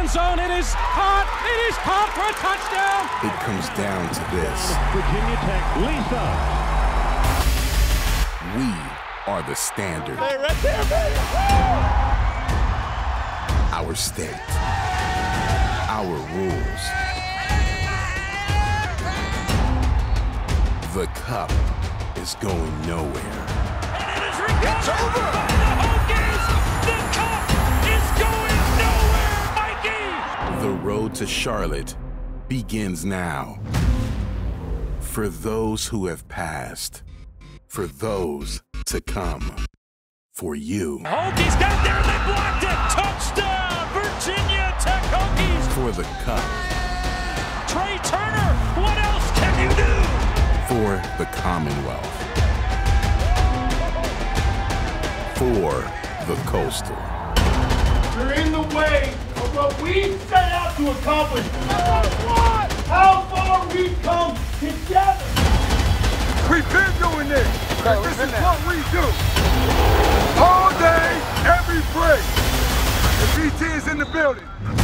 end zone. It is caught. It is caught for a touchdown. It comes down to this. Virginia Tech, Lisa. We are the standard. right there, baby. Our state. Our rules. The cup is going nowhere. And it is recovered it's over. Road to Charlotte begins now. For those who have passed, for those to come, for you. Hokies got there they blocked it. Touchdown, Virginia Tech Hokies. For the cup. Tre Turner, what else can you do? For the Commonwealth. For the Coastal. You're in the way of what we set out to accomplish. How far we've come together. We've been doing this. this is what we do. All day, every break. The BT is in the building.